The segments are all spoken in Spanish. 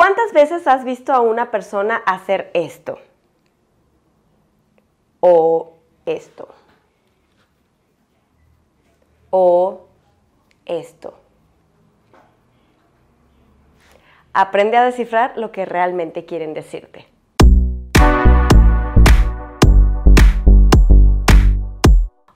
¿Cuántas veces has visto a una persona hacer esto? O esto. O esto. Aprende a descifrar lo que realmente quieren decirte.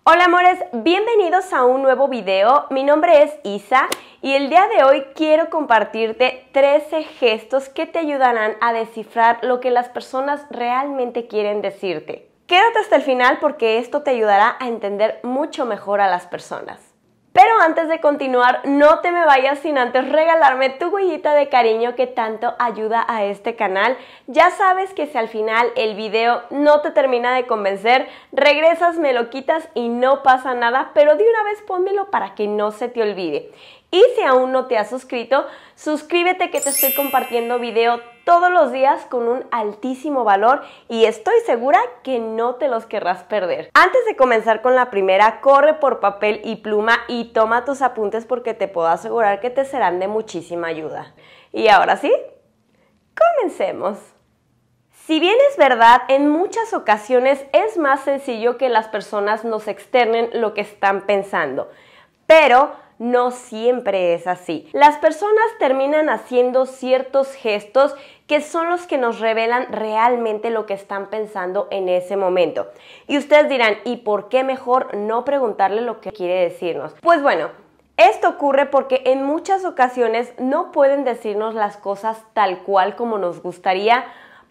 Hola amores, bienvenidos a un nuevo video. Mi nombre es Isa y el día de hoy quiero compartirte 13 gestos que te ayudarán a descifrar lo que las personas realmente quieren decirte. Quédate hasta el final porque esto te ayudará a entender mucho mejor a las personas. Pero antes de continuar, no te me vayas sin antes regalarme tu huellita de cariño que tanto ayuda a este canal. Ya sabes que si al final el video no te termina de convencer, regresas, me lo quitas y no pasa nada, pero de una vez pónmelo para que no se te olvide. Y si aún no te has suscrito, suscríbete que te estoy compartiendo video todos los días con un altísimo valor y estoy segura que no te los querrás perder. Antes de comenzar con la primera, corre por papel y pluma y toma tus apuntes porque te puedo asegurar que te serán de muchísima ayuda. Y ahora sí, comencemos. Si bien es verdad, en muchas ocasiones es más sencillo que las personas nos externen lo que están pensando, pero no siempre es así. Las personas terminan haciendo ciertos gestos que son los que nos revelan realmente lo que están pensando en ese momento. Y ustedes dirán, ¿y por qué mejor no preguntarle lo que quiere decirnos? Pues bueno, esto ocurre porque en muchas ocasiones no pueden decirnos las cosas tal cual como nos gustaría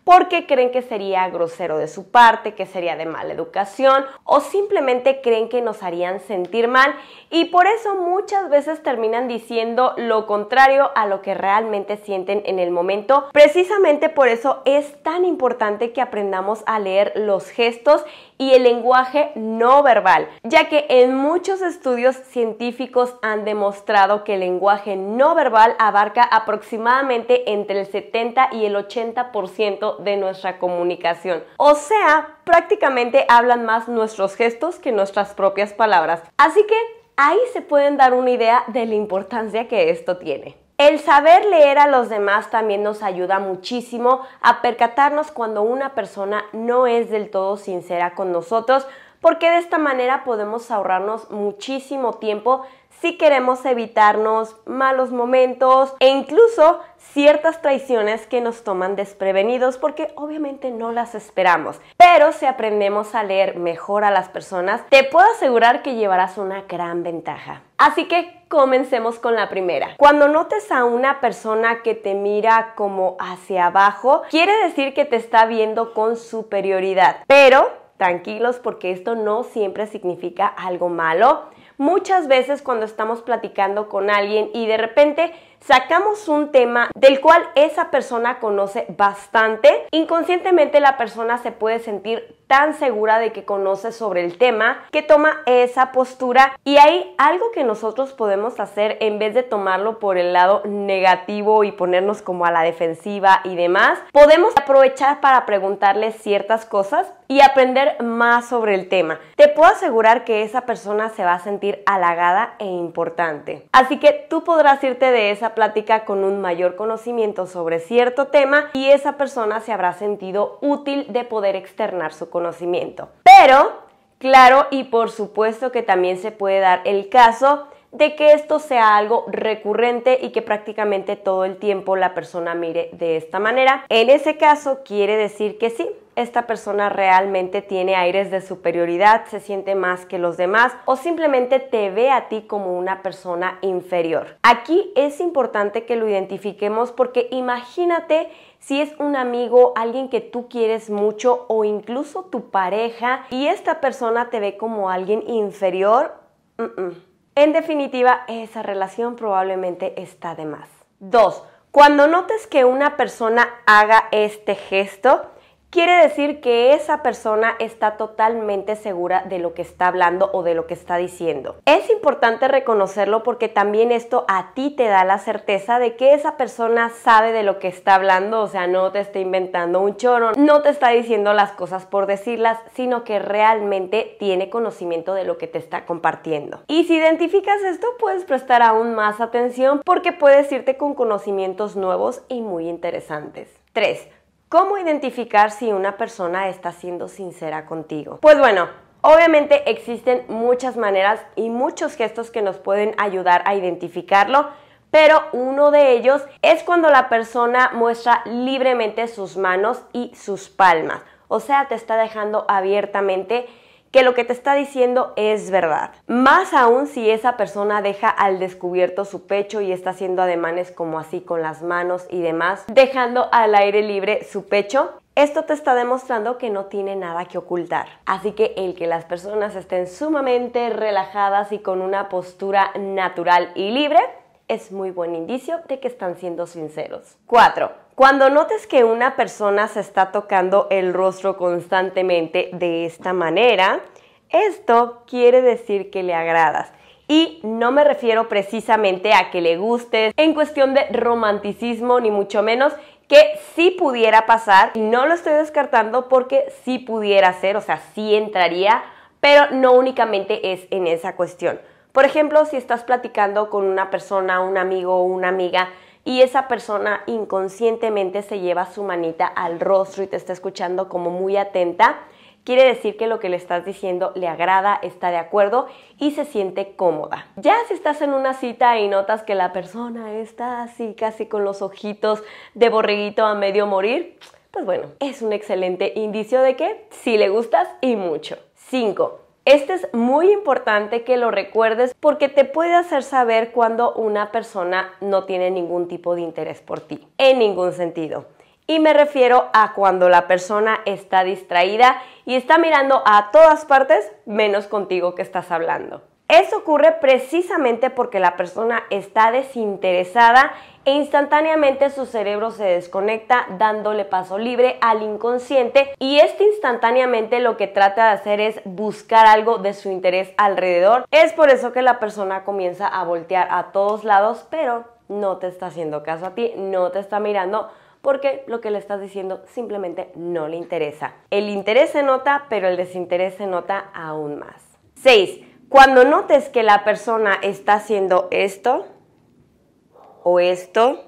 porque creen que sería grosero de su parte, que sería de mala educación o simplemente creen que nos harían sentir mal y por eso muchas veces terminan diciendo lo contrario a lo que realmente sienten en el momento. Precisamente por eso es tan importante que aprendamos a leer los gestos y el lenguaje no verbal, ya que en muchos estudios científicos han demostrado que el lenguaje no verbal abarca aproximadamente entre el 70 y el 80% de nuestra comunicación. O sea, prácticamente hablan más nuestros gestos que nuestras propias palabras. Así que ahí se pueden dar una idea de la importancia que esto tiene. El saber leer a los demás también nos ayuda muchísimo a percatarnos cuando una persona no es del todo sincera con nosotros, porque de esta manera podemos ahorrarnos muchísimo tiempo si queremos evitarnos malos momentos e incluso ciertas traiciones que nos toman desprevenidos porque obviamente no las esperamos. Pero si aprendemos a leer mejor a las personas, te puedo asegurar que llevarás una gran ventaja. Así que comencemos con la primera. Cuando notes a una persona que te mira como hacia abajo, quiere decir que te está viendo con superioridad. Pero tranquilos porque esto no siempre significa algo malo. Muchas veces cuando estamos platicando con alguien y de repente sacamos un tema del cual esa persona conoce bastante, inconscientemente la persona se puede sentir tan segura de que conoce sobre el tema que toma esa postura y hay algo que nosotros podemos hacer en vez de tomarlo por el lado negativo y ponernos como a la defensiva y demás, podemos aprovechar para preguntarle ciertas cosas y aprender más sobre el tema. Te puedo asegurar que esa persona se va a sentir halagada e importante. Así que tú podrás irte de esa plática con un mayor conocimiento sobre cierto tema y esa persona se habrá sentido útil de poder externar su conocimiento. Pero, claro, y por supuesto que también se puede dar el caso de que esto sea algo recurrente y que prácticamente todo el tiempo la persona mire de esta manera. En ese caso quiere decir que sí, esta persona realmente tiene aires de superioridad, se siente más que los demás o simplemente te ve a ti como una persona inferior. Aquí es importante que lo identifiquemos porque imagínate si es un amigo, alguien que tú quieres mucho o incluso tu pareja y esta persona te ve como alguien inferior. En definitiva, esa relación probablemente está de más. Dos, Cuando notes que una persona haga este gesto, quiere decir que esa persona está totalmente segura de lo que está hablando o de lo que está diciendo. Es importante reconocerlo porque también esto a ti te da la certeza de que esa persona sabe de lo que está hablando, o sea, no te está inventando un choro, no te está diciendo las cosas por decirlas, sino que realmente tiene conocimiento de lo que te está compartiendo. Y si identificas esto, puedes prestar aún más atención porque puedes irte con conocimientos nuevos y muy interesantes. 3. ¿Cómo identificar si una persona está siendo sincera contigo? Pues bueno, obviamente existen muchas maneras y muchos gestos que nos pueden ayudar a identificarlo, pero uno de ellos es cuando la persona muestra libremente sus manos y sus palmas. O sea, te está dejando abiertamente que lo que te está diciendo es verdad. Más aún si esa persona deja al descubierto su pecho y está haciendo ademanes como así con las manos y demás, dejando al aire libre su pecho. Esto te está demostrando que no tiene nada que ocultar. Así que el que las personas estén sumamente relajadas y con una postura natural y libre es muy buen indicio de que están siendo sinceros. 4. Cuando notes que una persona se está tocando el rostro constantemente de esta manera, esto quiere decir que le agradas. Y no me refiero precisamente a que le gustes en cuestión de romanticismo, ni mucho menos, que sí pudiera pasar, no lo estoy descartando porque sí pudiera ser, o sea, sí entraría, pero no únicamente es en esa cuestión. Por ejemplo, si estás platicando con una persona, un amigo o una amiga, y esa persona inconscientemente se lleva su manita al rostro y te está escuchando como muy atenta, quiere decir que lo que le estás diciendo le agrada, está de acuerdo y se siente cómoda. Ya si estás en una cita y notas que la persona está así casi con los ojitos de borreguito a medio morir, pues bueno, es un excelente indicio de que sí le gustas y mucho. 5. Este es muy importante que lo recuerdes porque te puede hacer saber cuando una persona no tiene ningún tipo de interés por ti, en ningún sentido. Y me refiero a cuando la persona está distraída y está mirando a todas partes menos contigo que estás hablando. Eso ocurre precisamente porque la persona está desinteresada e instantáneamente su cerebro se desconecta dándole paso libre al inconsciente y este instantáneamente lo que trata de hacer es buscar algo de su interés alrededor. Es por eso que la persona comienza a voltear a todos lados, pero no te está haciendo caso a ti, no te está mirando porque lo que le estás diciendo simplemente no le interesa. El interés se nota, pero el desinterés se nota aún más. 6. Cuando notes que la persona está haciendo esto, o esto,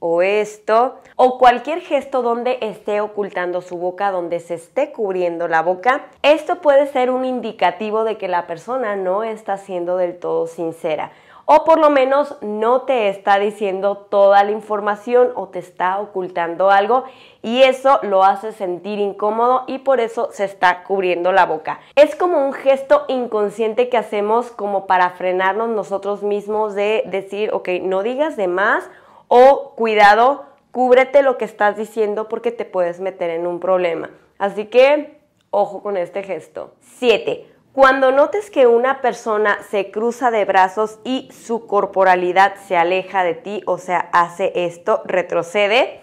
o esto, o cualquier gesto donde esté ocultando su boca, donde se esté cubriendo la boca, esto puede ser un indicativo de que la persona no está siendo del todo sincera o por lo menos no te está diciendo toda la información o te está ocultando algo y eso lo hace sentir incómodo y por eso se está cubriendo la boca. Es como un gesto inconsciente que hacemos como para frenarnos nosotros mismos de decir, ok, no digas de más o cuidado, cúbrete lo que estás diciendo porque te puedes meter en un problema. Así que, ojo con este gesto. 7. Cuando notes que una persona se cruza de brazos y su corporalidad se aleja de ti, o sea, hace esto, retrocede,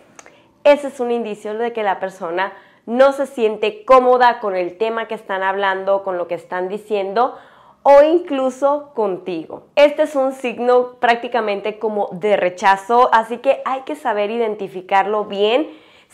ese es un indicio de que la persona no se siente cómoda con el tema que están hablando, con lo que están diciendo o incluso contigo. Este es un signo prácticamente como de rechazo, así que hay que saber identificarlo bien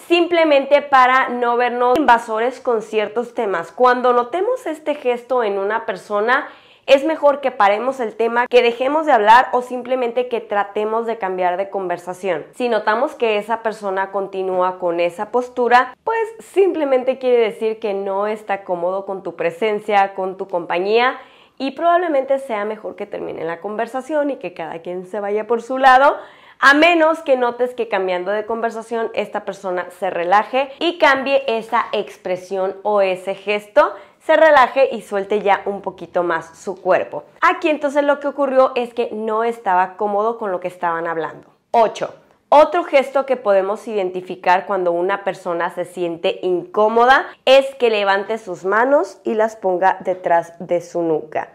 simplemente para no vernos invasores con ciertos temas. Cuando notemos este gesto en una persona, es mejor que paremos el tema, que dejemos de hablar o simplemente que tratemos de cambiar de conversación. Si notamos que esa persona continúa con esa postura, pues simplemente quiere decir que no está cómodo con tu presencia, con tu compañía y probablemente sea mejor que termine la conversación y que cada quien se vaya por su lado a menos que notes que cambiando de conversación esta persona se relaje y cambie esa expresión o ese gesto se relaje y suelte ya un poquito más su cuerpo. Aquí entonces lo que ocurrió es que no estaba cómodo con lo que estaban hablando. 8. Otro gesto que podemos identificar cuando una persona se siente incómoda es que levante sus manos y las ponga detrás de su nuca.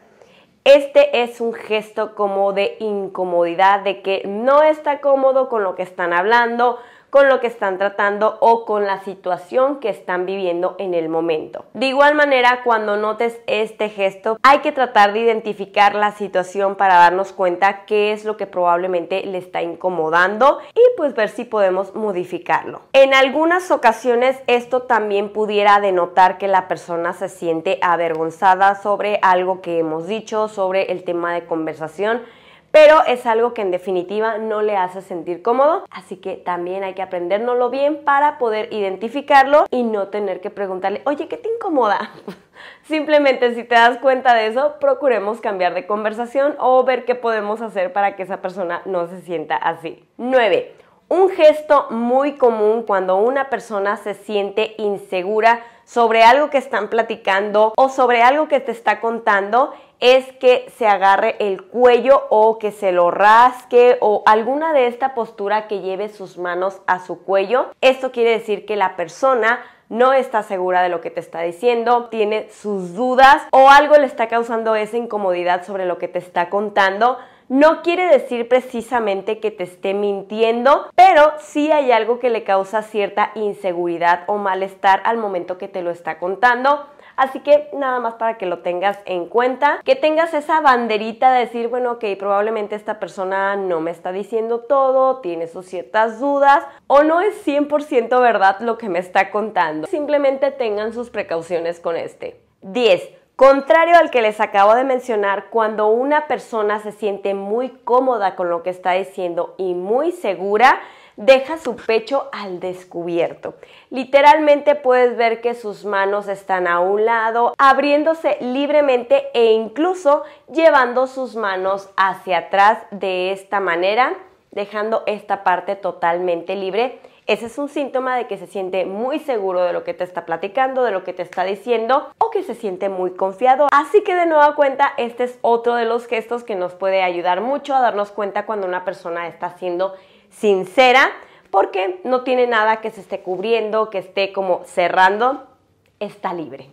Este es un gesto como de incomodidad, de que no está cómodo con lo que están hablando, con lo que están tratando o con la situación que están viviendo en el momento. De igual manera, cuando notes este gesto, hay que tratar de identificar la situación para darnos cuenta qué es lo que probablemente le está incomodando y pues ver si podemos modificarlo. En algunas ocasiones esto también pudiera denotar que la persona se siente avergonzada sobre algo que hemos dicho, sobre el tema de conversación pero es algo que en definitiva no le hace sentir cómodo, así que también hay que aprendérnoslo bien para poder identificarlo y no tener que preguntarle, oye, ¿qué te incomoda? Simplemente si te das cuenta de eso, procuremos cambiar de conversación o ver qué podemos hacer para que esa persona no se sienta así. 9. Un gesto muy común cuando una persona se siente insegura sobre algo que están platicando o sobre algo que te está contando es que se agarre el cuello o que se lo rasque o alguna de esta postura que lleve sus manos a su cuello. Esto quiere decir que la persona no está segura de lo que te está diciendo, tiene sus dudas o algo le está causando esa incomodidad sobre lo que te está contando. No quiere decir precisamente que te esté mintiendo, pero sí hay algo que le causa cierta inseguridad o malestar al momento que te lo está contando. Así que nada más para que lo tengas en cuenta, que tengas esa banderita de decir, bueno, ok, probablemente esta persona no me está diciendo todo, tiene sus ciertas dudas o no es 100% verdad lo que me está contando. Simplemente tengan sus precauciones con este. 10. Contrario al que les acabo de mencionar, cuando una persona se siente muy cómoda con lo que está diciendo y muy segura, deja su pecho al descubierto. Literalmente puedes ver que sus manos están a un lado, abriéndose libremente e incluso llevando sus manos hacia atrás de esta manera, dejando esta parte totalmente libre. Ese es un síntoma de que se siente muy seguro de lo que te está platicando, de lo que te está diciendo o que se siente muy confiado. Así que de nueva cuenta, este es otro de los gestos que nos puede ayudar mucho a darnos cuenta cuando una persona está siendo sincera porque no tiene nada que se esté cubriendo, que esté como cerrando, está libre.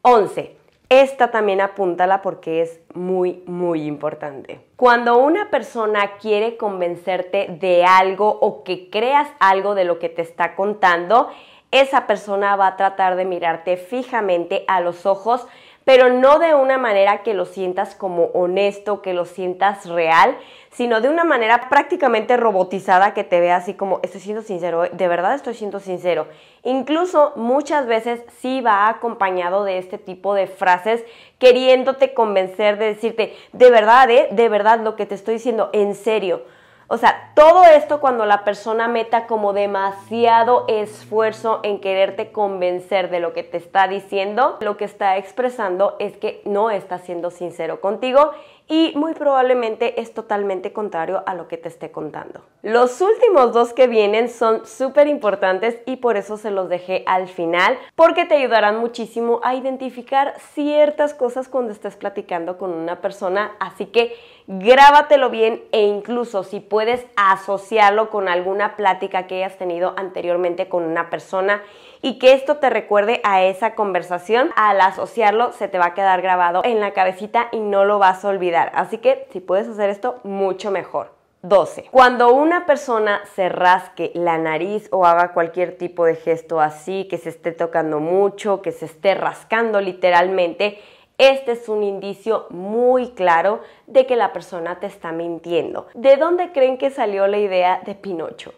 11. Esta también apúntala porque es muy, muy importante. Cuando una persona quiere convencerte de algo o que creas algo de lo que te está contando, esa persona va a tratar de mirarte fijamente a los ojos pero no de una manera que lo sientas como honesto, que lo sientas real, sino de una manera prácticamente robotizada que te vea así como estoy siendo sincero, de verdad estoy siendo sincero. Incluso muchas veces sí va acompañado de este tipo de frases queriéndote convencer de decirte, de verdad, ¿eh? de verdad lo que te estoy diciendo, en serio. O sea, todo esto cuando la persona meta como demasiado esfuerzo en quererte convencer de lo que te está diciendo, lo que está expresando es que no está siendo sincero contigo y muy probablemente es totalmente contrario a lo que te esté contando. Los últimos dos que vienen son súper importantes y por eso se los dejé al final porque te ayudarán muchísimo a identificar ciertas cosas cuando estés platicando con una persona, así que grábatelo bien e incluso si puedes asociarlo con alguna plática que hayas tenido anteriormente con una persona y que esto te recuerde a esa conversación, al asociarlo se te va a quedar grabado en la cabecita y no lo vas a olvidar. Así que si puedes hacer esto, mucho mejor. 12. Cuando una persona se rasque la nariz o haga cualquier tipo de gesto así, que se esté tocando mucho, que se esté rascando literalmente, este es un indicio muy claro de que la persona te está mintiendo. ¿De dónde creen que salió la idea de Pinocho?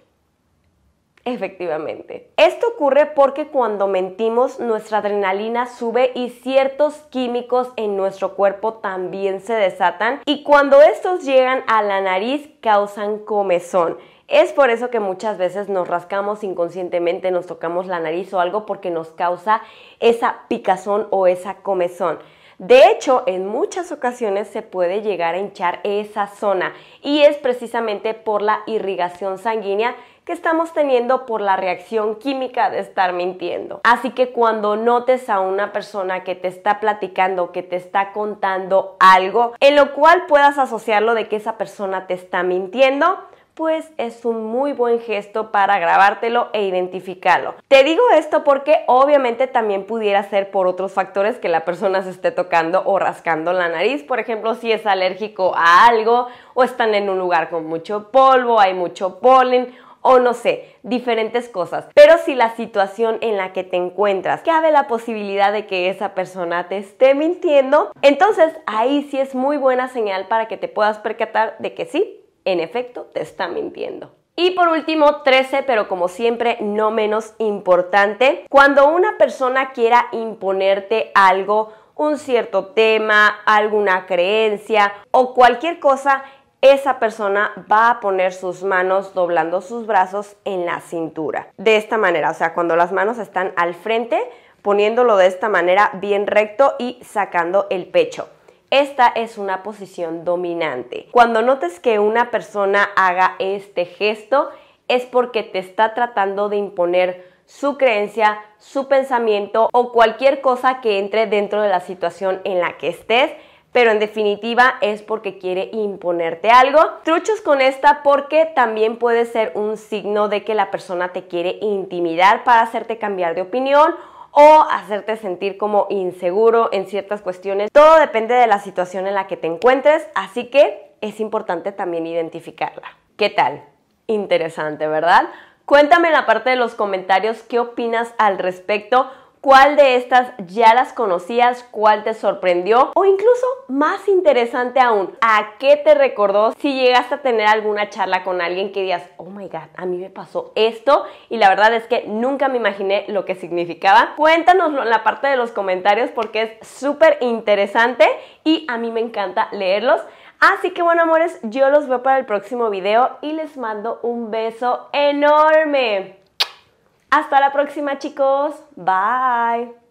Efectivamente. Esto ocurre porque cuando mentimos nuestra adrenalina sube y ciertos químicos en nuestro cuerpo también se desatan y cuando estos llegan a la nariz causan comezón. Es por eso que muchas veces nos rascamos inconscientemente, nos tocamos la nariz o algo porque nos causa esa picazón o esa comezón. De hecho, en muchas ocasiones se puede llegar a hinchar esa zona y es precisamente por la irrigación sanguínea que estamos teniendo por la reacción química de estar mintiendo. Así que cuando notes a una persona que te está platicando, que te está contando algo, en lo cual puedas asociarlo de que esa persona te está mintiendo, pues es un muy buen gesto para grabártelo e identificarlo. Te digo esto porque obviamente también pudiera ser por otros factores que la persona se esté tocando o rascando la nariz, por ejemplo, si es alérgico a algo o están en un lugar con mucho polvo, hay mucho polen o no sé, diferentes cosas. Pero si la situación en la que te encuentras cabe la posibilidad de que esa persona te esté mintiendo, entonces ahí sí es muy buena señal para que te puedas percatar de que sí, en efecto, te está mintiendo. Y por último, 13, pero como siempre, no menos importante, cuando una persona quiera imponerte algo, un cierto tema, alguna creencia o cualquier cosa, esa persona va a poner sus manos doblando sus brazos en la cintura. De esta manera, o sea, cuando las manos están al frente, poniéndolo de esta manera bien recto y sacando el pecho. Esta es una posición dominante. Cuando notes que una persona haga este gesto es porque te está tratando de imponer su creencia, su pensamiento o cualquier cosa que entre dentro de la situación en la que estés pero en definitiva es porque quiere imponerte algo. Truchos con esta porque también puede ser un signo de que la persona te quiere intimidar para hacerte cambiar de opinión o hacerte sentir como inseguro en ciertas cuestiones. Todo depende de la situación en la que te encuentres, así que es importante también identificarla. ¿Qué tal? Interesante, ¿verdad? Cuéntame en la parte de los comentarios qué opinas al respecto cuál de estas ya las conocías, cuál te sorprendió o incluso más interesante aún, a qué te recordó si llegaste a tener alguna charla con alguien que digas, oh my god, a mí me pasó esto y la verdad es que nunca me imaginé lo que significaba. Cuéntanoslo en la parte de los comentarios porque es súper interesante y a mí me encanta leerlos. Así que bueno amores, yo los veo para el próximo video y les mando un beso enorme. Hasta la próxima chicos. Bye.